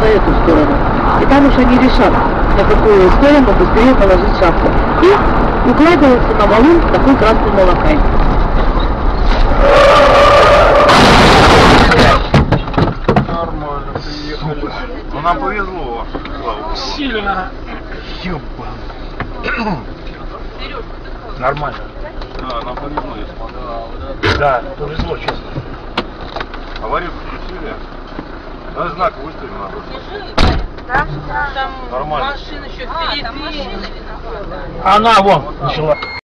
по эту сторону. И там уж они решат, на какую сторону быстрее положить шахту. И укладываются на валун такой красный молокай. Нормально, приехали. Ну нам повезло, слава Сильно. Нормально. Да, нам повезло, я. Да, повезло, честно. Аварию включили. Даже знак выставили надо. Там, там Нормально. машина еще впереди. Она вон начала.